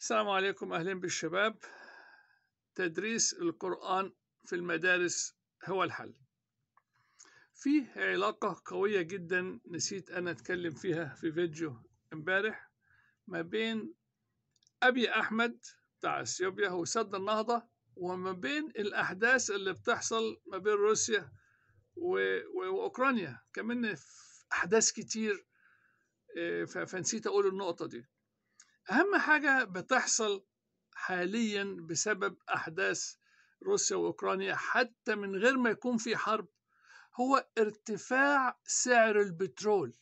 السلام عليكم أهلا بالشباب. تدريس القرآن في المدارس هو الحل. فيه علاقة قوية جدا نسيت أنا أتكلم فيها في فيديو امبارح ما بين أبي أحمد بتاع إثيوبيا وسد النهضة وما بين الأحداث اللي بتحصل ما بين روسيا. وأوكرانيا. كمان أحداث كتير ف... فنسيت أقول النقطة دي. أهم حاجة بتحصل حاليا بسبب أحداث روسيا وأوكرانيا حتى من غير ما يكون في حرب هو ارتفاع سعر البترول.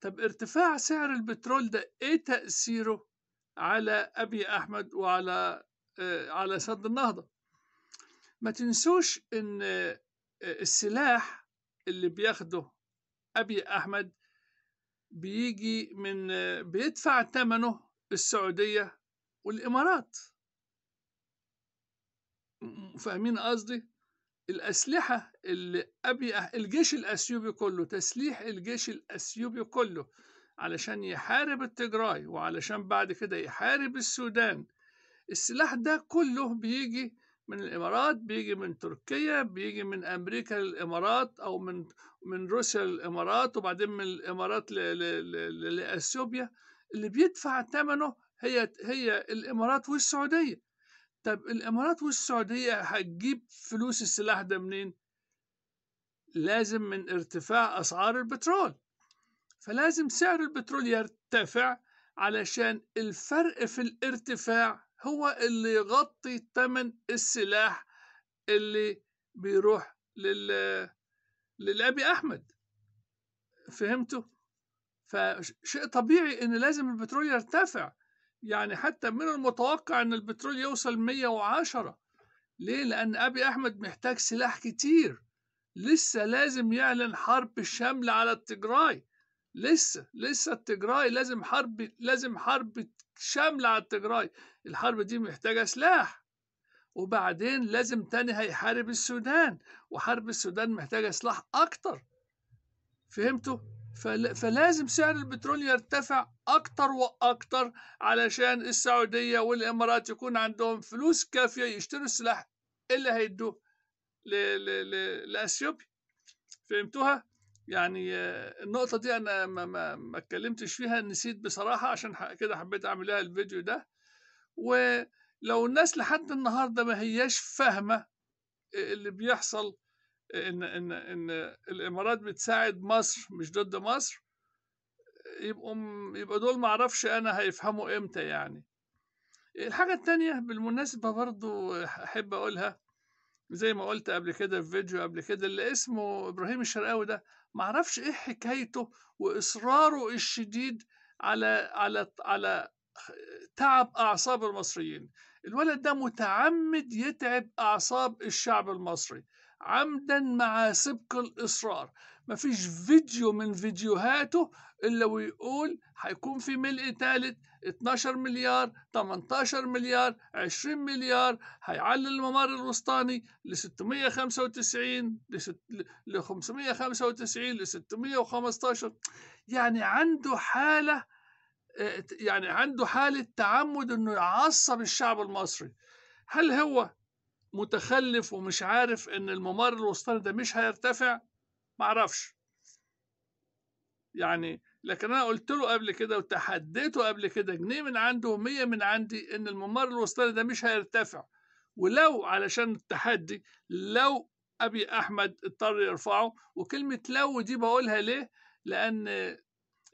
طب ارتفاع سعر البترول ده إيه تأثيره على أبي أحمد وعلى آه، على سد النهضة؟ ما تنسوش إن آه، السلاح اللي بياخده أبي أحمد بيجي من بيدفع ثمنه السعودية والإمارات فاهمين قصدي؟ الأسلحة اللي أبي الجيش الأثيوبي كله تسليح الجيش الأثيوبي كله علشان يحارب التجراي وعلشان بعد كده يحارب السودان السلاح ده كله بيجي من الإمارات بيجي من تركيا بيجي من أمريكا للإمارات أو من من روسيا للإمارات وبعدين من الإمارات ل- ل- ل- لأثيوبيا. اللي بيدفع ثمنه هي هي الإمارات والسعودية. طب الإمارات والسعودية هتجيب فلوس السلاح ده منين؟ لازم من ارتفاع أسعار البترول. فلازم سعر البترول يرتفع علشان الفرق في الارتفاع هو اللي يغطي ثمن السلاح اللي بيروح لل للأبي أحمد. فهمتوا؟ فشيء طبيعي إن لازم البترول يرتفع. يعني حتى من المتوقع إن البترول يوصل 110 ليه؟ لأن أبي أحمد محتاج سلاح كتير. لسه لازم يعلن حرب شاملة على التجراي. لسه لسه التجرأي لازم حرب لازم حرب شاملة على التجرأي. الحرب دي محتاجة سلاح. وبعدين لازم تاني هيحارب السودان. وحرب السودان محتاجة سلاح أكتر. فهمتوا؟ فل- فلازم سعر البترول يرتفع أكتر وأكتر علشان السعودية والإمارات يكون عندهم فلوس كافية يشتروا السلاح اللي هيدوه ل- ل- ل- لأثيوبيا. فهمتوها؟ يعني آه، النقطة دي أنا ما, ما, ما اتكلمتش فيها نسيت بصراحة عشان كده حبيت أعمل لها الفيديو ده. ولو الناس لحد النهاردة ما هياش فاهمة اللي بيحصل إن إن إن الإمارات بتساعد مصر مش ضد مصر يبقوا يبقى دول ما أعرفش أنا هيفهموا إمتى يعني. الحاجة التانية بالمناسبة برضو أحب أقولها زي ما قلت قبل كده في فيديو قبل كده اللي اسمه إبراهيم الشرقاوي ده. معرفش إيه حكايته وإصراره الشديد على على على تعب أعصاب المصريين. الولد ده متعمد يتعب أعصاب الشعب المصري. عمدا مع سبق الإصرار. مفيش فيديو من فيديوهاته إلا ويقول هيكون في ملء ثالث 12 مليار 18 مليار 20 مليار هيعلي الممر الوسطاني ل 695 ل 595 ل 615 يعني عنده حالة آه، يعني عنده حالة تعمد إنه يعصب الشعب المصري. هل هو متخلف ومش عارف إن الممر الوسطاني ده مش هيرتفع؟ معرفش يعني لكن أنا قلت له قبل كده وتحديته قبل كده جنيه من عنده ومية من عندي إن الممر الوسطاني ده مش هيرتفع. ولو علشان التحدي لو أبي أحمد اضطر يرفعه وكلمة لو دي بقولها ليه؟ لأن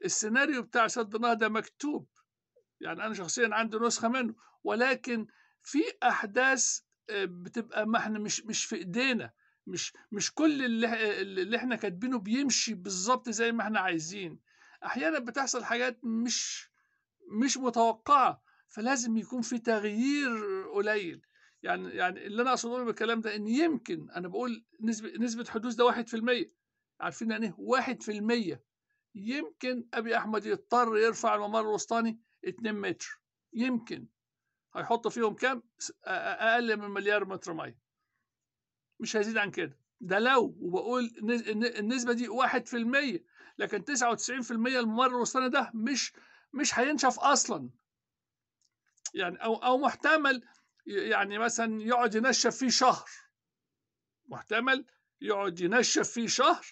السيناريو بتاع سد النهضة مكتوب. يعني أنا شخصيا عندي نسخة منه. ولكن في أحداث آه، بتبقى ما إحنا مش مش في إيدينا. مش مش كل اللي, اللي إحنا كاتبينه بيمشي بالظبط زي ما إحنا عايزين. أحيانا بتحصل حاجات مش مش متوقعة فلازم يكون في تغيير قليل. يعني يعني اللي أنا اقصد اقوله بالكلام ده إن يمكن أنا بقول نسبة نسبة حدوث ده 1% عارفين يعني إيه؟ 1% يمكن أبي أحمد يضطر يرفع الممر الوسطاني 2 متر. يمكن. هيحط فيهم كام؟ أقل من مليار متر مية. مش هيزيد عن كده. ده لو وبقول النسبة دي 1% لكن 99% الممر الوسطاني ده مش مش هينشف أصلا. يعني أو أو محتمل يعني مثلا يقعد ينشف فيه شهر. محتمل يقعد ينشف فيه شهر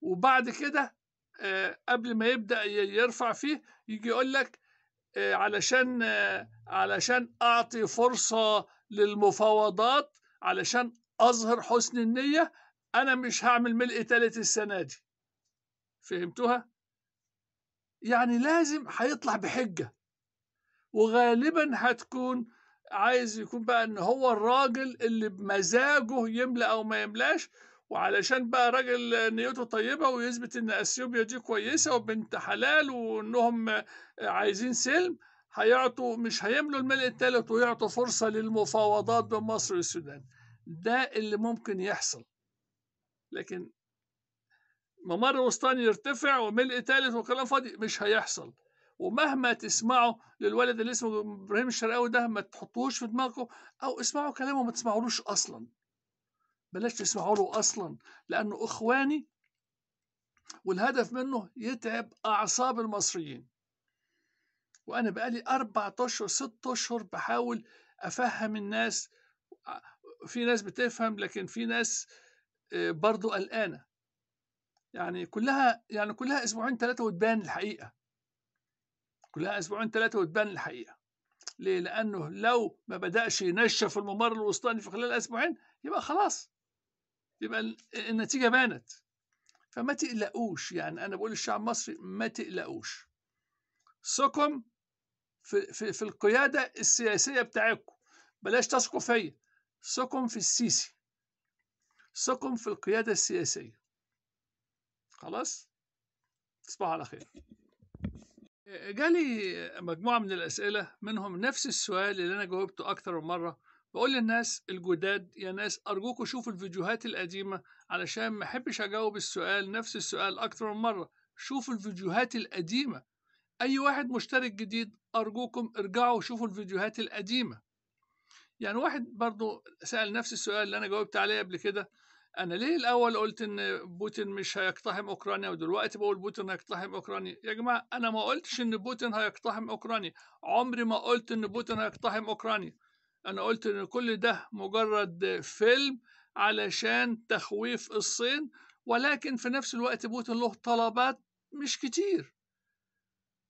وبعد كده آه، قبل ما يبدأ يرفع فيه يجي يقول لك آه، علشان آه، علشان أعطي فرصة للمفاوضات علشان أظهر حسن النية أنا مش هعمل ملء تالت السنة دي. فهمتوها؟ يعني لازم هيطلع بحجة. وغالبا هتكون عايز يكون بقى إن هو الراجل اللي بمزاجه يملى أو ما يملأش وعلشان بقى راجل نيته طيبة ويثبت إن أثيوبيا دي كويسة وبنت حلال وإنهم عايزين سلم هيعطوا مش هيملوا الملء الثالث ويعطوا فرصة للمفاوضات بين مصر والسودان. ده اللي ممكن يحصل. لكن ممر وسطاني يرتفع وملء ثالث وكلام فاضي مش هيحصل. ومهما تسمعوا للولد اللي اسمه إبراهيم الشرقاوي ده ما تحطوهوش في دماغكم أو اسمعوا كلامه ما تسمعولوش أصلا. بلاش تسمعوا له أصلا لأنه إخواني والهدف منه يتعب أعصاب المصريين. وأنا بقالي أربع اشهر ست اشهر بحاول أفهم الناس في ناس بتفهم لكن في ناس برضو قلقانة. يعني كلها يعني كلها أسبوعين ثلاثة وتبان الحقيقة. كلها أسبوعين ثلاثة وتبان الحقيقة. ليه؟ لأنه لو ما بدأش ينشف الممر الوسطاني في خلال أسبوعين يبقى خلاص. يبقى النتيجة بانت. فما تقلقوش يعني أنا بقول للشعب المصري ما تقلقوش. ثقم في, في, في القيادة السياسية بتاعتكم. بلاش تثقوا فيا. ثقم في السيسي. ثقم في القيادة السياسية. خلاص؟ تصبحوا على خير. جالي مجموعة من الأسئلة منهم نفس السؤال اللي أنا جاوبته أكتر من مرة. بقول للناس الجداد يا ناس أرجوكم شوفوا الفيديوهات القديمة علشان ما أحبش أجاوب السؤال نفس السؤال أكتر من مرة. شوفوا الفيديوهات القديمة. أي واحد مشترك جديد أرجوكم ارجعوا شوفوا الفيديوهات القديمة. يعني واحد برضو سأل نفس السؤال اللي أنا جاوبت عليه قبل كده. أنا ليه الأول قلت إن بوتين مش هيقتحم أوكرانيا ودلوقتي بقول بوتين هيقتحم أوكرانيا؟ يا جماعة أنا ما قلتش إن بوتين هيقتحم أوكرانيا. عمري ما قلت إن بوتين هيقتحم أوكرانيا. أنا قلت إن كل ده مجرد فيلم علشان تخويف الصين ولكن في نفس الوقت بوتين له طلبات مش كتير.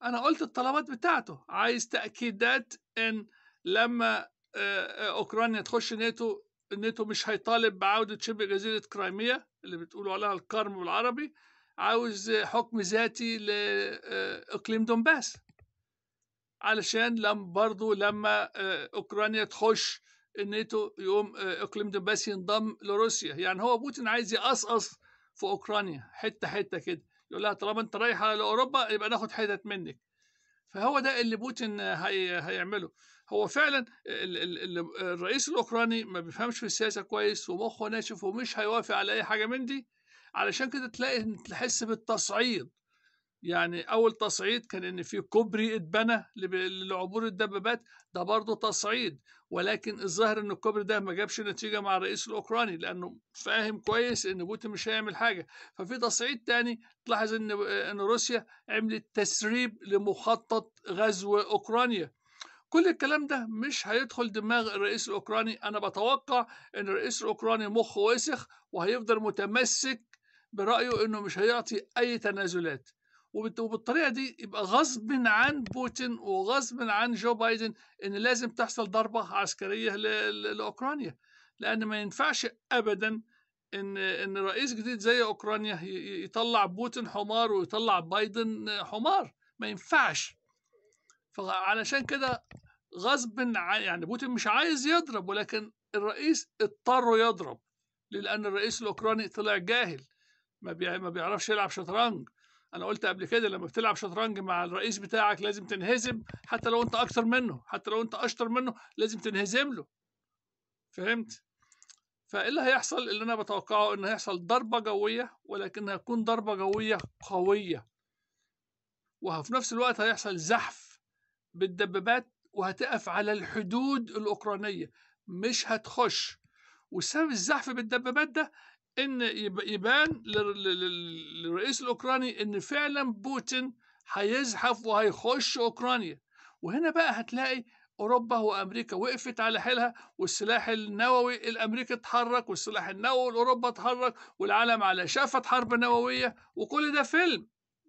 أنا قلت الطلبات بتاعته. عايز تأكيدات إن لما أوكرانيا تخش ناتو الناتو مش هيطالب بعودة شبه جزيرة كرايميا اللي بتقولوا عليها القرم بالعربي عاوز حكم ذاتي لإقليم دونباس. علشان لم برضو لما أوكرانيا تخش الناتو يقوم إقليم دونباس ينضم لروسيا. يعني هو بوتين عايز يقصقص في أوكرانيا حتة حتة كده. يقول لها طالما أنت رايحة لأوروبا يبقى ناخد حتت منك. فهو ده اللي بوتين هي هيعمله. هو فعلا الرئيس الأوكراني ما بيفهمش في السياسة كويس ومخه ناشف ومش هيوافق على أي حاجة من دي. علشان كده تلاقي تحس بالتصعيد. يعني أول تصعيد كان إن في كوبري اتبنى لعبور الدبابات ده برضه تصعيد. ولكن الظاهر إن الكوبري ده ما جابش نتيجة مع الرئيس الأوكراني لأنه فاهم كويس إن بوتين مش هيعمل حاجة. ففي تصعيد تاني تلاحظ إن إن روسيا عملت تسريب لمخطط غزو أوكرانيا. كل الكلام ده مش هيدخل دماغ الرئيس الأوكراني. أنا بتوقع إن الرئيس الأوكراني مخه وسخ وهيفضل متمسك برأيه إنه مش هيعطي أي تنازلات. وبالطريقة دي يبقى غصب عن بوتين وغصب عن جو بايدن إن لازم تحصل ضربة عسكرية لأوكرانيا. لأن ما ينفعش ابدا ان إن رئيس جديد زي أوكرانيا يطلع بوتين حمار ويطلع بايدن حمار. ما ينفعش. فعلشان كده غصب عن يعني بوتين مش عايز يضرب ولكن الرئيس اضطر يضرب لأن الرئيس الأوكراني طلع جاهل ما ما بيعرفش يلعب شطرنج. أنا قلت قبل كده لما بتلعب شطرنج مع الرئيس بتاعك لازم تنهزم حتى لو أنت أكتر منه حتى لو أنت أشطر منه لازم تنهزم له. فهمت؟ فإيه اللي هيحصل؟ اللي أنا بتوقعه إن هيحصل ضربة جوية ولكن هتكون ضربة جوية قوية. وفي نفس الوقت هيحصل زحف بالدبابات وهتقف على الحدود الأوكرانية مش هتخش. وسبب الزحف بالدبابات ده إن يبان للرئيس الأوكراني إن فعلا بوتين هيزحف وهيخش أوكرانيا. وهنا بقى هتلاقي أوروبا وأمريكا وقفت على حيلها والسلاح النووي الأمريكي اتحرك والسلاح النووي الأوروبا اتحرك والعالم على شافة حرب نووية وكل ده فيلم.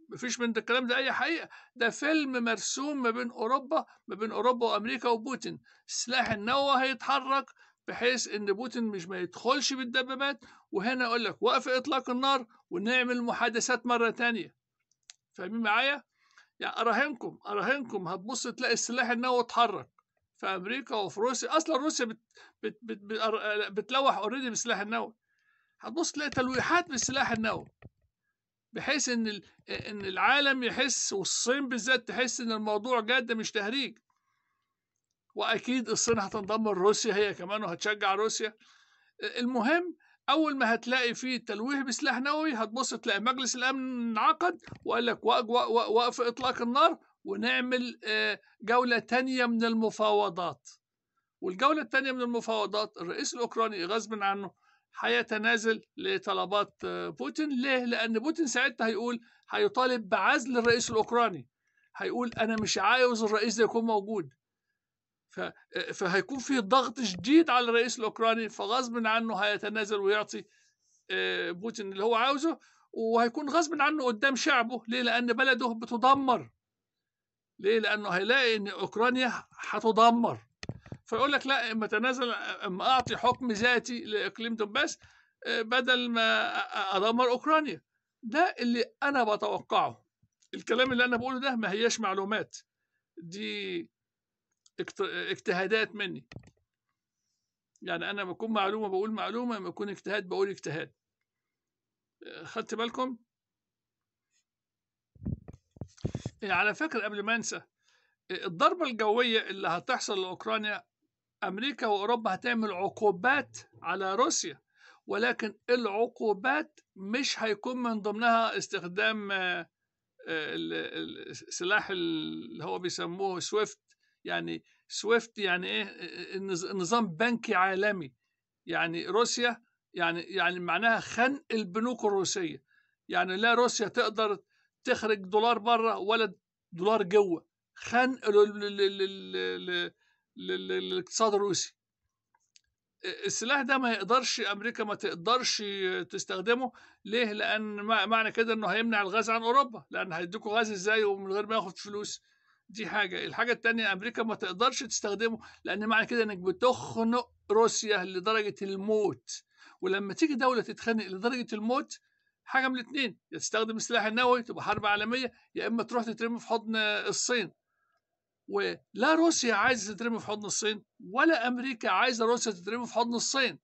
مفيش من الكلام ده أي حقيقة. ده فيلم مرسوم ما بين أوروبا ما بين أوروبا وأمريكا وبوتين. السلاح النووي هيتحرك بحيث إن بوتين مش ما يدخلش بالدبابات. وهنا أقول لك وقف إطلاق النار ونعمل محادثات مرة تانية. فاهمين معايا؟ يعني أراهنكم أراهنكم هتبص تلاقي السلاح النووي اتحرك في أمريكا وفي روسيا. أصلا روسيا بت بت بت بت بتلوح اوريدي بالسلاح النووي. هتبص تلاقي تلويحات بالسلاح النووي. بحيث إن إن العالم يحس والصين بالذات تحس إن الموضوع جد مش تهريج. وأكيد الصين هتنضم لروسيا هي كمان وهتشجع روسيا. المهم أول ما هتلاقي فيه تلويه بسلاح نووي هتبص تلاقي مجلس الأمن انعقد وقال لك وقف إطلاق النار ونعمل جولة تانية من المفاوضات. والجولة التانية من المفاوضات الرئيس الأوكراني غصب عنه هيتنازل لطلبات بوتين ليه؟ لأن بوتين ساعتها هيقول هيطالب بعزل الرئيس الأوكراني هيقول أنا مش عاوز الرئيس ده يكون موجود فهيكون في ضغط شديد على الرئيس الأوكراني فغصب عنه هيتنازل ويعطي بوتين اللي هو عاوزه وهيكون غصب عنه قدام شعبه ليه؟ لأن بلده بتدمر ليه؟ لأنه هيلاقي إن أوكرانيا هتدمر فيقول لك لا إما تنازل إما أعطي حكم ذاتي لاقليم دونباس بدل ما أدمر أوكرانيا. ده اللي أنا بتوقعه. الكلام اللي أنا بقوله ده ما هياش معلومات. دي اجتهادات مني. يعني أنا بكون معلومة بقول معلومة لما يكون اجتهاد بقول اجتهاد. خدت بالكم؟ على فكرة قبل ما أنسى الضربة الجوية اللي هتحصل لأوكرانيا أمريكا وأوروبا هتعمل عقوبات على روسيا ولكن العقوبات مش هيكون من ضمنها استخدام السلاح اللي هو بيسموه سويفت. يعني سويفت يعني إيه؟ نظام بنكي عالمي. يعني روسيا يعني يعني معناها خنق البنوك الروسية. يعني لا روسيا تقدر تخرج دولار بره ولا دولار جوه. خنق للاقتصاد الروسي. السلاح ده ما يقدرش أمريكا ما تقدرش تستخدمه. ليه؟ لأن معنى كده إنه هيمنع الغاز عن أوروبا. لأن هيديكوا غاز إزاي ومن غير ما ياخد فلوس؟ دي حاجة. الحاجة الثانية أمريكا ما تقدرش تستخدمه لأن معنى كده إنك بتخنق روسيا لدرجة الموت. ولما تيجي دولة تتخنق لدرجة الموت حاجة من الاثنين يا تستخدم السلاح النووي تبقى حرب عالمية يا إما تروح تترمي في حضن الصين. ولا روسيا عايزة تترمي في حضن الصين ولا أمريكا عايزة روسيا تترمي في حضن الصين.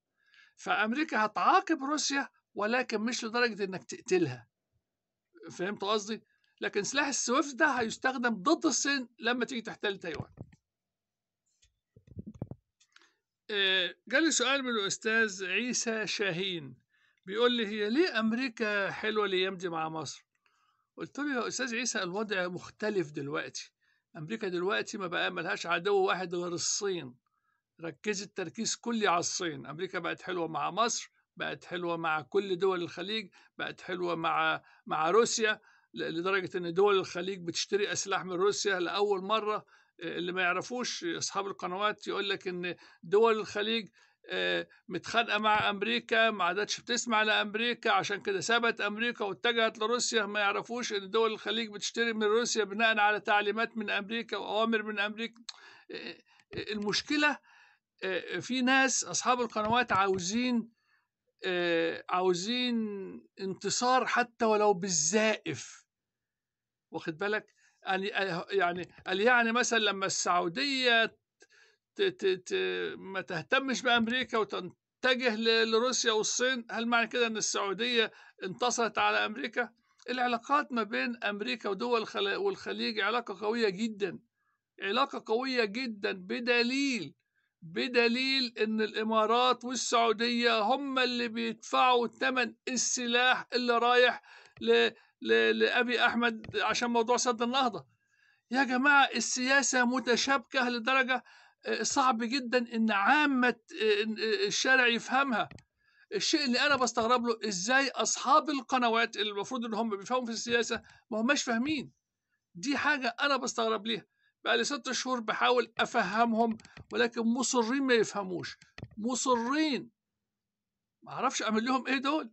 فأمريكا هتعاقب روسيا ولكن مش لدرجة إنك تقتلها. فهمت قصدي؟ لكن سلاح السويفت ده هيستخدم ضد الصين لما تيجي تحتل تايوان. جالي سؤال من الأستاذ عيسى شاهين. بيقول لي هي ليه أمريكا حلوة الأيام دي مع مصر؟ قلت له يا أستاذ عيسى الوضع مختلف دلوقتي. أمريكا دلوقتي ما بقى ملهاش عدو واحد غير الصين. ركزت تركيز كلي على الصين. أمريكا بقت حلوة مع مصر بقت حلوة مع كل دول الخليج بقت حلوة مع مع روسيا لدرجة إن دول الخليج بتشتري أسلحة من روسيا لأول مرة اللي ما يعرفوش أصحاب القنوات يقول لك إن دول الخليج متخانقة مع أمريكا ما عادتش بتسمع لأمريكا عشان كده سابت أمريكا واتجهت لروسيا. ما يعرفوش إن دول الخليج بتشتري من روسيا بناء على تعليمات من أمريكا وأوامر من أمريكا. المشكلة في ناس أصحاب القنوات عاوزين عاوزين انتصار حتى ولو بالزائف. واخد بالك؟ يعني يعني مثلا لما السعودية ما تهتمش بأمريكا وتتجه لروسيا والصين هل معنى كده إن السعودية انتصرت على أمريكا؟ العلاقات ما بين أمريكا ودول والخليج علاقة قوية جدا علاقة قوية جدا بدليل بدليل إن الإمارات والسعودية هم اللي بيدفعوا ثمن السلاح اللي رايح ل لأبي أحمد عشان موضوع سد النهضة. يا جماعة السياسة متشابكة لدرجة صعب جدا إن عامة الشارع يفهمها. الشيء اللي أنا بستغرب له إزاي أصحاب القنوات اللي المفروض إن هم بيفهموا في السياسة ما هماش فاهمين. دي حاجة أنا بستغرب ليها. بقى لي ست شهور بحاول أفهمهم ولكن مصرين ما يفهموش. مصرين! ما أعرفش أعمل لهم إيه دول.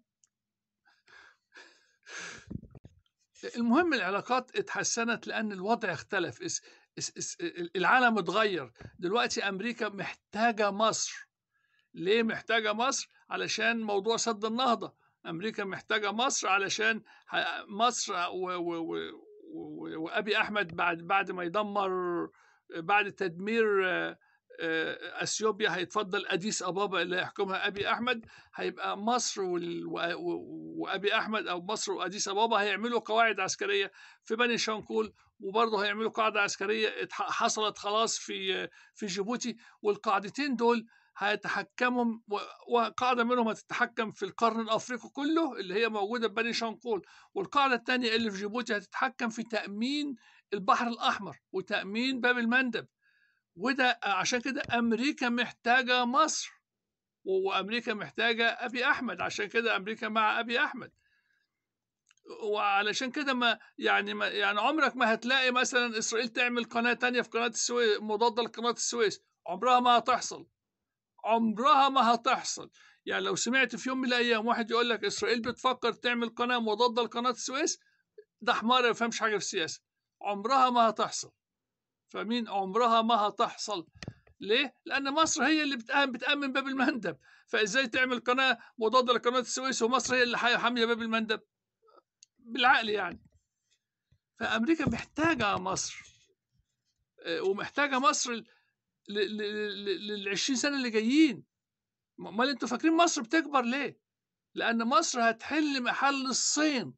المهم العلاقات اتحسنت لأن الوضع اختلف. العالم اتغير. دلوقتي أمريكا محتاجة مصر. ليه محتاجة مصر؟ علشان موضوع سد النهضة. أمريكا محتاجة مصر علشان مصر و و و وأبي أحمد بعد بعد ما يدمر بعد تدمير أثيوبيا هيتفضل أديس أبابا اللي هيحكمها أبي أحمد. هيبقى مصر وأبي أحمد أو مصر وأديس أبابا هيعملوا قواعد عسكرية في بني شنقول وبرضه هيعملوا قاعدة عسكرية حصلت خلاص في في جيبوتي. والقاعدتين دول هيتحكموا وقاعدة منهم هتتحكم في القرن الأفريقي كله اللي هي موجودة في بني شنقول والقاعدة الثانية اللي في جيبوتي هتتحكم في تأمين البحر الأحمر وتأمين باب المندب. وده عشان كده أمريكا محتاجة مصر وأمريكا محتاجة أبي أحمد عشان كده أمريكا مع أبي أحمد. وعلشان كده ما يعني ما يعني عمرك ما هتلاقي مثلا إسرائيل تعمل قناة تانية في قناة السويس مضادة لقناة السويس. عمرها ما هتحصل. عمرها ما هتحصل. يعني لو سمعت في يوم من الأيام واحد يقول لك إسرائيل بتفكر تعمل قناة مضادة لقناة السويس ده حمار ما يفهمش حاجة في السياسة. عمرها ما هتحصل. فمين عمرها ما هتحصل. ليه؟ لأن مصر هي اللي بتأمن, بتأمن باب المندب. فإزاي تعمل قناة مضادة لقناة السويس ومصر هي اللي حامية باب المندب؟ بالعقل يعني. فأمريكا محتاجة مصر. ومحتاجة مصر لل 20 سنة اللي جايين. أمال أنتوا فاكرين مصر بتكبر ليه؟ لأن مصر هتحل محل الصين.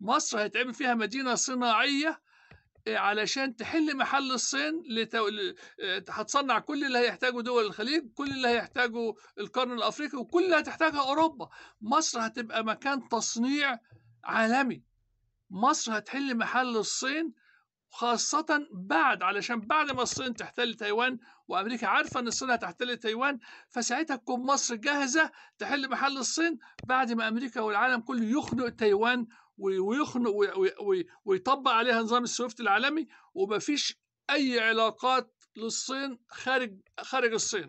مصر هيتعمل فيها مدينة صناعية علشان تحل محل الصين لتو... هتصنع كل اللي هيحتاجه دول الخليج كل اللي هيحتاجه القرن الأفريقي وكل اللي هتحتاجها أوروبا. مصر هتبقى مكان تصنيع عالمي. مصر هتحل محل الصين خاصة بعد علشان بعد ما الصين تحتل تايوان وأمريكا عارفة إن الصين هتحتل تايوان فساعتها تكون مصر جاهزة تحل محل الصين بعد ما أمريكا والعالم كله يخنق تايوان ويخنق ويطبق عليها نظام السويفت العالمي ومفيش أي علاقات للصين خارج خارج الصين.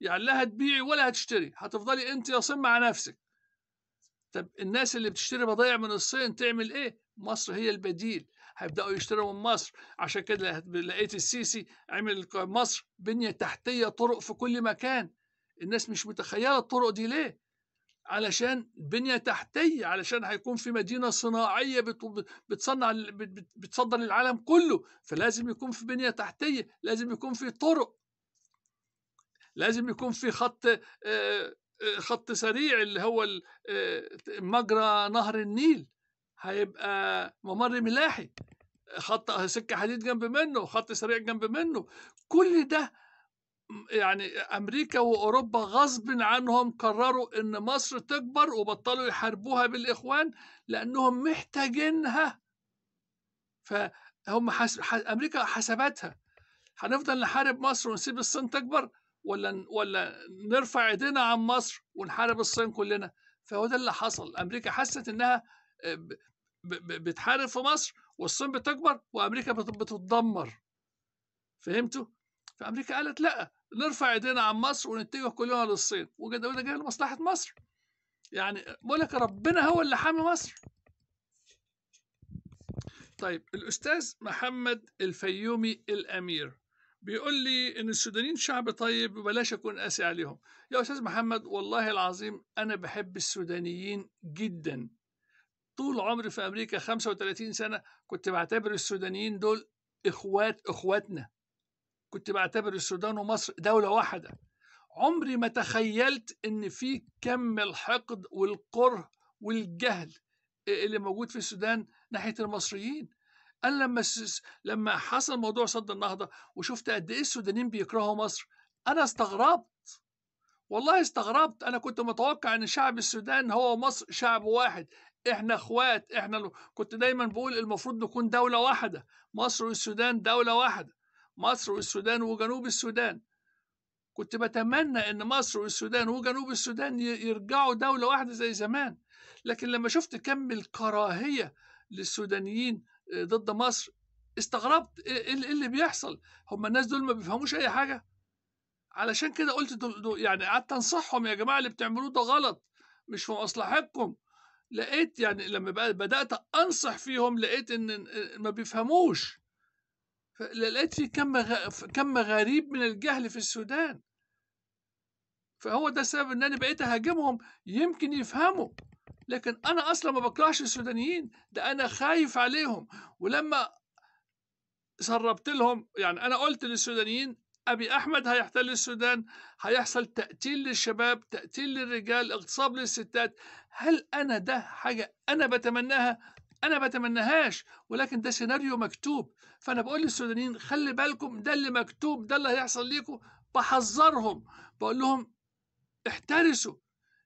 يعني لا هتبيعي ولا هتشتري. هتفضلي أنت يا صين مع نفسك. طب الناس اللي بتشتري بضائع من الصين تعمل إيه؟ مصر هي البديل. هيبدأوا يشتروا من مصر. عشان كده لقيت السيسي عمل مصر بنية تحتية طرق في كل مكان. الناس مش متخيلة الطرق دي ليه؟ علشان بنية تحتية علشان هيكون في مدينة صناعية بتصنع بتصدر للعالم كله. فلازم يكون في بنية تحتية لازم يكون في طرق. لازم يكون في خط خط سريع اللي هو مجرى نهر النيل. هيبقى ممر ملاحي. خط سكة حديد جنب منه خط سريع جنب منه. كل ده يعني أمريكا وأوروبا غصب عنهم قرروا إن مصر تكبر وبطلوا يحاربوها بالإخوان لأنهم محتاجينها. فهم حس... أمريكا حسبتها هنفضل نحارب مصر ونسيب الصين تكبر ولا ولا نرفع إيدينا عن مصر ونحارب الصين كلنا؟ فهو ده اللي حصل. أمريكا حست إنها بتحارب في مصر والصين بتكبر وأمريكا بتتدمر. فهمتوا؟ فأمريكا قالت لا نرفع ايدينا عن مصر ونتجه كلنا للصين. وده جاي لمصلحة مصر. يعني بقول لك ربنا هو اللي حامي مصر. طيب الأستاذ محمد الفيومي الأمير بيقول لي إن السودانيين شعب طيب وبلاش أكون قاسي عليهم. يا أستاذ محمد والله العظيم أنا بحب السودانيين جدا. طول عمري في أمريكا 35 سنة كنت بعتبر السودانيين دول إخوات إخواتنا. كنت بعتبر السودان ومصر دولة واحدة. عمري ما تخيلت إن في كم الحقد والكره والجهل اللي موجود في السودان ناحية المصريين. أنا لما لما حصل موضوع صد النهضة وشفت قد إيه السودانيين بيكرهوا مصر أنا استغربت. والله استغربت. أنا كنت متوقع إن شعب السودان هو مصر شعب واحد. إحنا إخوات إحنا كنت دايما بقول المفروض نكون دولة واحدة. مصر والسودان دولة واحدة. مصر والسودان وجنوب السودان. كنت بتمنى إن مصر والسودان وجنوب السودان يرجعوا دولة واحدة زي زمان. لكن لما شفت كم الكراهية للسودانيين ضد مصر استغربت إيه إيه اللي بيحصل؟ هم الناس دول ما بيفهموش أي حاجة. علشان كده قلت دول دول يعني قعدت أنصحهم يا جماعة اللي بتعملوه ده غلط مش في مصلحتكم. لقيت يعني لما بدأت أنصح فيهم لقيت إن ما بيفهموش. لقيت في كم. كم غريب من الجهل في السودان. فهو ده السبب إن أنا بقيت أهاجمهم يمكن يفهموا. لكن أنا أصلا ما بكرهش السودانيين ده أنا خايف عليهم. ولما سربت لهم يعني أنا قلت للسودانيين أبي أحمد هيحتل السودان هيحصل تقتيل للشباب تقتيل للرجال اغتصاب للستات. هل أنا ده حاجة أنا بتمناها؟ أنا بتمناهاش ولكن ده سيناريو مكتوب. فأنا بقول للسودانيين خلي بالكم ده اللي مكتوب ده اللي هيحصل ليكم. بحذرهم. بقول لهم احترسوا.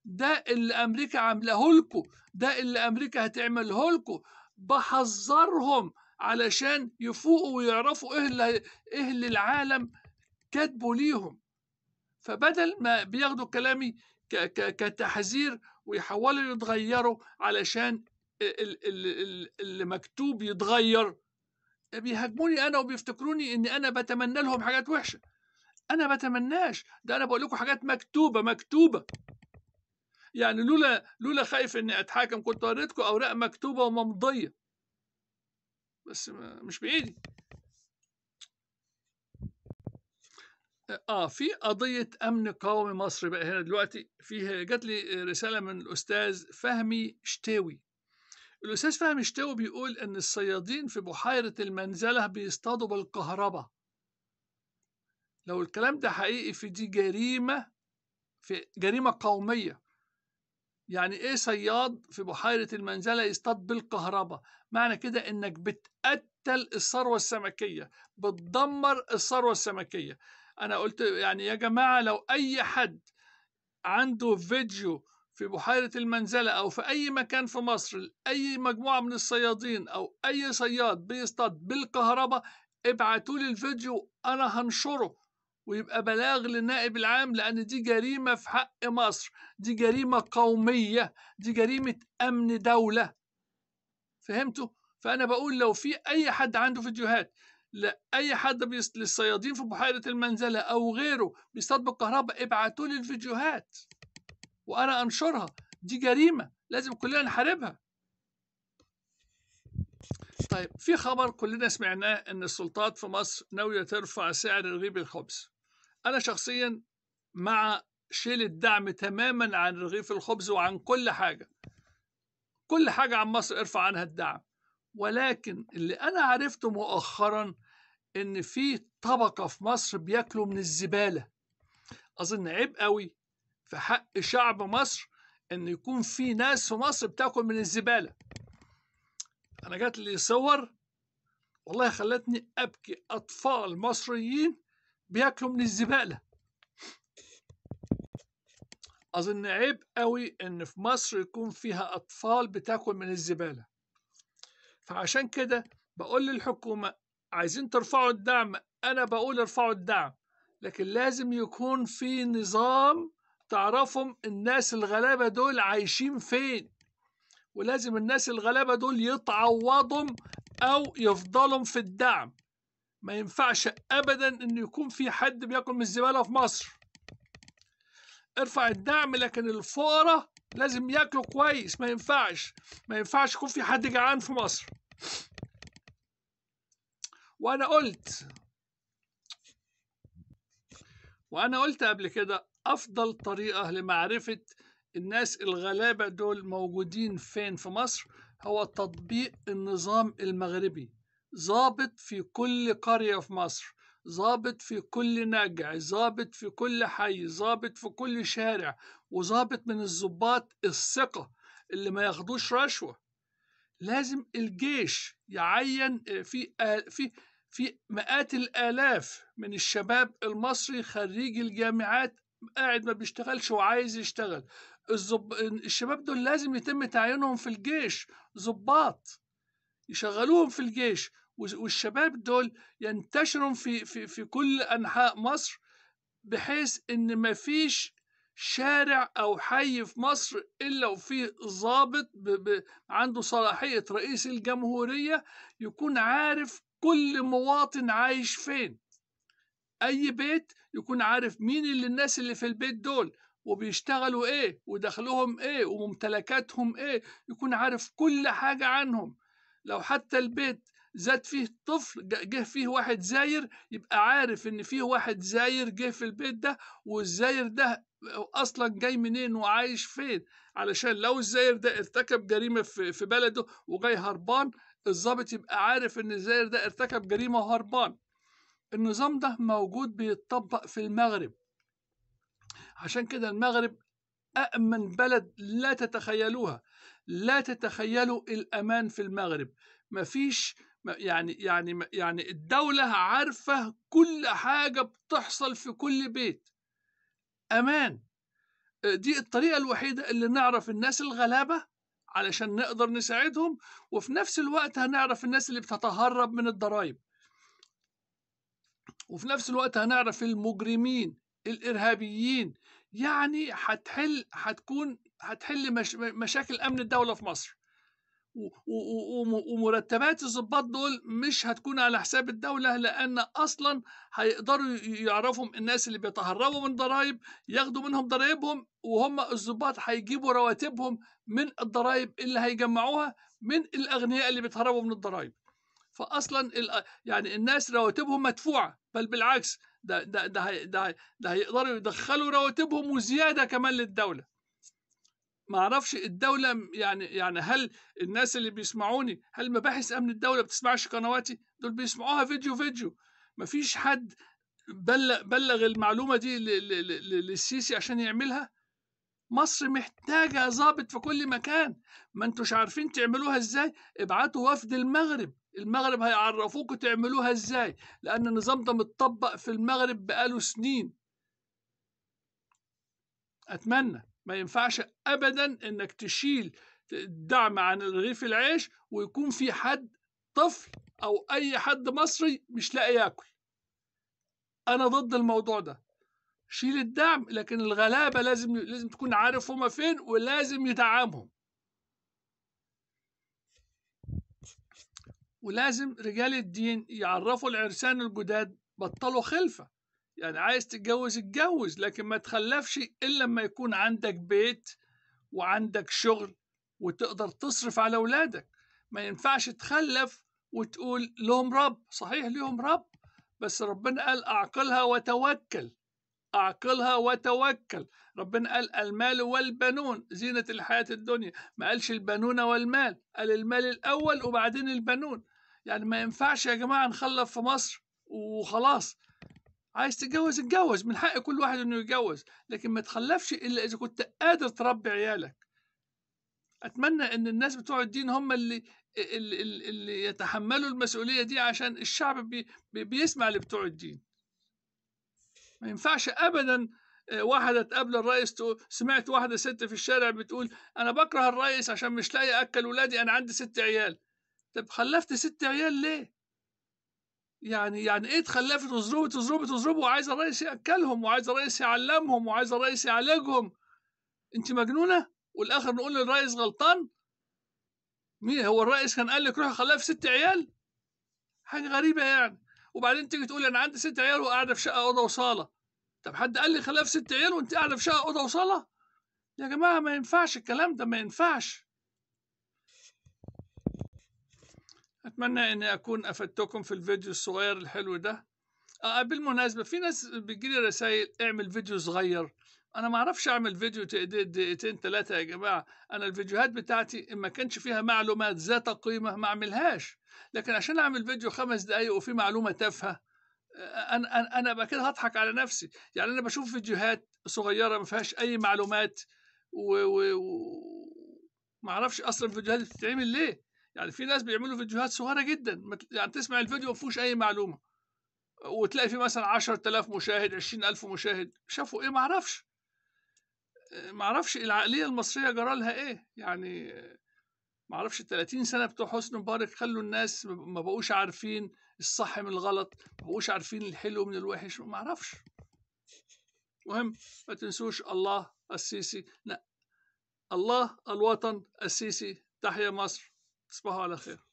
ده اللي أمريكا عاملاه لكم. ده اللي أمريكا هتعمله لكم. بحذرهم علشان يفوقوا ويعرفوا إيه اللي إيه اللي العالم كاتبه ليهم. فبدل ما بياخدوا كلامي كتحذير ويحاولوا يتغيروا علشان اللي مكتوب يتغير. بيهاجموني أنا وبيفتكروني إني أنا بتمنى لهم حاجات وحشة. أنا بتمناش. ده أنا بقول لكم حاجات مكتوبة مكتوبة. يعني لولا لولا خايف إني أتحاكم كنت وريتكم أوراق مكتوبة وممضية. بس مش بايدي آه في قضية أمن قومي مصر بقى هنا دلوقتي. فيه جات لي رسالة من الأستاذ فهمي شتاوي. الأستاذ فهمي شتاوي بيقول إن الصيادين في بحيرة المنزلة بيصطادوا بالكهرباء. لو الكلام ده حقيقي في دي جريمة في جريمة قومية. يعني إيه صياد في بحيرة المنزلة يصطاد بالكهرباء؟ معنى كده إنك بتقتل الثروة السمكية بتدمر الثروة السمكية. أنا قلت يعني يا جماعة لو أي حد عنده فيديو في بحيرة المنزلة أو في أي مكان في مصر أي مجموعة من الصيادين أو أي صياد بيصطاد بالكهرباء ابعتوا لي الفيديو أنا هنشره ويبقى بلاغ للنائب العام لأن دي جريمة في حق مصر دي جريمة قومية دي جريمة أمن دولة فهمتوا؟ فأنا بقول لو في أي حد عنده فيديوهات لأي حد. للصيادين في بحيرة المنزلة أو غيره بيصطاد بالكهرباء ابعتوا لي الفيديوهات وأنا أنشرها. دي جريمة لازم كلنا نحاربها. طيب في خبر كلنا سمعناه إن السلطات في مصر ناوية ترفع سعر رغيف الخبز. أنا شخصيا مع شيل الدعم تماما عن رغيف الخبز وعن كل حاجة. كل حاجة عن مصر ارفع عنها الدعم. ولكن اللي أنا عرفته مؤخرا إن في طبقة في مصر بياكلوا من الزبالة. أظن عيب قوي في حق شعب مصر إن يكون في ناس في مصر بتاكل من الزبالة. أنا جات لي صور والله خلتني أبكي أطفال مصريين بياكلوا من الزبالة. أظن عيب قوي إن في مصر يكون فيها أطفال بتاكل من الزبالة. فعشان كده بقول للحكومة عايزين ترفعوا الدعم أنا بقول ارفعوا الدعم لكن لازم يكون في نظام تعرفهم الناس الغلابة دول عايشين فين؟ ولازم الناس الغلابة دول يتعوضهم أو يفضلوا في الدعم. ما ينفعش أبدا إن يكون في حد بياكل من الزبالة في مصر. ارفع الدعم لكن الفقراء لازم ياكلوا كويس. ما ينفعش ما ينفعش يكون في حد جعان في مصر. وأنا قلت وأنا قلت قبل كده أفضل طريقة لمعرفة الناس الغلابة دول موجودين فين في مصر هو تطبيق النظام المغربي. ضابط في كل قرية في مصر ضابط في كل نجع ضابط في كل حي ضابط في كل شارع وضابط من الضباط الثقة اللي ما ياخدوش رشوة. لازم الجيش يعين في في في مئات الآلاف من الشباب المصري خريج الجامعات قاعد ما بيشتغلش وعايز يشتغل. الزب... الشباب دول لازم يتم تعيينهم في الجيش ضباط يشغلوهم في الجيش. والشباب دول ينتشروا في في في كل أنحاء مصر بحيث إن ما فيش شارع أو حي في مصر إلا وفيه ضابط ب... ب... عنده صلاحية رئيس الجمهورية يكون عارف كل مواطن عايش فين. أي بيت يكون عارف مين اللي الناس اللي في البيت دول وبيشتغلوا إيه ودخلهم إيه وممتلكاتهم إيه يكون عارف كل حاجة عنهم. لو حتى البيت زاد فيه طفل جه فيه واحد زاير يبقى عارف إن فيه واحد زاير جه في البيت ده والزاير ده أصلا جاي منين وعايش فين. علشان لو الزاير ده ارتكب جريمة في بلده وجاي هربان الضابط يبقى عارف إن الزاير ده ارتكب جريمة وهربان. النظام ده موجود بيتطبق في المغرب. عشان كده المغرب أأمن بلد لا تتخيلوها لا تتخيلوا الأمان في المغرب. مفيش يعني يعني يعني الدولة عارفة كل حاجة بتحصل في كل بيت. أمان. دي الطريقة الوحيدة اللي نعرف الناس الغلابة علشان نقدر نساعدهم وفي نفس الوقت هنعرف الناس اللي بتتهرب من الضرائب وفي نفس الوقت هنعرف المجرمين الإرهابيين. يعني هتحل هتكون هتحل مش مشاكل أمن الدولة في مصر. ومرتبات الضباط دول مش هتكون على حساب الدولة لأن أصلا هيقدروا يعرفوا الناس اللي بيتهربوا من ضرائب ياخدوا منهم ضرائبهم وهم الضباط هيجيبوا رواتبهم من الضرائب اللي هيجمعوها من الأغنياء اللي بيتهربوا من الضرائب. فأصلا يعني الناس رواتبهم مدفوعة. بل بالعكس ده ده ده ده, ده هيقدروا يدخلوا رواتبهم وزيادة كمان للدولة. ما أعرفش الدولة يعني يعني هل الناس اللي بيسمعوني هل مباحث أمن الدولة بتسمعش قنواتي؟ دول بيسمعوها فيديو فيديو. مفيش حد بلغ بلغ المعلومة دي للسيسي عشان يعملها؟ مصر محتاجة ضابط في كل مكان. ما انتوش عارفين تعملوها إزاي؟ ابعتوا وفد المغرب. المغرب هيعرفوكوا تعملوها إزاي لأن النظام ده متطبق في المغرب بقاله سنين. أتمنى ما ينفعش ابدا إنك تشيل الدعم عن رغيف العيش ويكون في حد طفل أو أي حد مصري مش لاقي ياكل. أنا ضد الموضوع ده. شيل الدعم لكن الغلابة لازم لازم تكون عارف هما فين ولازم يدعمهم. ولازم رجال الدين يعرفوا العرسان الجداد بطلوا خلفة. يعني عايز تتجوز اتجوز لكن ما تخلفش إلا لما يكون عندك بيت وعندك شغل وتقدر تصرف على أولادك. ما ينفعش تخلف وتقول لهم رب. صحيح لهم رب بس ربنا قال أعقلها وتوكل. أعقلها وتوكل. ربنا قال المال والبنون زينة الحياة الدنيا. ما قالش البنون والمال. قال المال الأول وبعدين البنون. يعني ما ينفعش يا جماعة نخلف في مصر وخلاص. عايز تتجوز اتجوز من حق كل واحد إنه يتجوز لكن ما تخلفش إلا إذا كنت قادر تربي عيالك. أتمنى إن الناس بتوع الدين هم اللي اللي, اللي يتحملوا المسؤولية دي عشان الشعب بي بيسمع لبتوع الدين. ما ينفعش ابدا واحدة تقابل الرئيس تقول سمعت واحدة ست في الشارع بتقول أنا بكره الرئيس عشان مش لاقي أكل ولادي أنا عندي ست عيال. طب خلفت ست عيال ليه؟ يعني يعني إيه تخلفت وزروبت وزروبت وزروبت وعايز الرئيس يأكلهم وعايز الرئيس يعلمهم وعايز الرئيس يعالجهم. انت مجنونة؟ والآخر نقول للرئيس غلطان؟ مين؟ هو الرئيس كان قال لك روح خلف ست عيال؟ حاجة غريبة يعني. وبعدين تيجي تقول أنا عندي ست عيال وقاعدة في شقة أوضة وصالة. طب حد قال لي خلف ست عيال وأنت قاعدة في شقة أوضة وصالة؟ يا جماعة ما ينفعش الكلام ده ما ينفعش. أتمنى إني أكون أفدتكم في الفيديو الصغير الحلو ده. آه بالمناسبة في ناس بتجيلي رسائل اعمل فيديو صغير. أنا ما أعرفش أعمل فيديو دقيقتين ثلاثة يا جماعة. أنا الفيديوهات بتاعتي إن ما كانش فيها معلومات ذات قيمة ما أعملهاش. لكن عشان أعمل فيديو خمس دقايق وفي معلومة تافهة أنا أنا أنا بقى كده هضحك على نفسي. يعني أنا بشوف فيديوهات صغيرة ما فيهاش أي معلومات و, و... و... ما أعرفش أصلا الفيديوهات بتتعمل ليه. يعني في ناس بيعملوا فيديوهات صغيرة جدا يعني تسمع الفيديو ما فيهوش أي معلومة. وتلاقي فيه مثلا 10000 مشاهد 20000 مشاهد. شافوا إيه؟ ما أعرفش. ما أعرفش العقلية المصرية جرى لها إيه؟ يعني ما أعرفش ال 30 سنة بتوع حسني مبارك خلوا الناس ما بقوش عارفين الصح من الغلط ما بقوش عارفين الحلو من الوحش. ما أعرفش. مهم. ما تنسوش الله السيسي. لا. الله الوطن السيسي. تحيا مصر. تصبحوا على خير.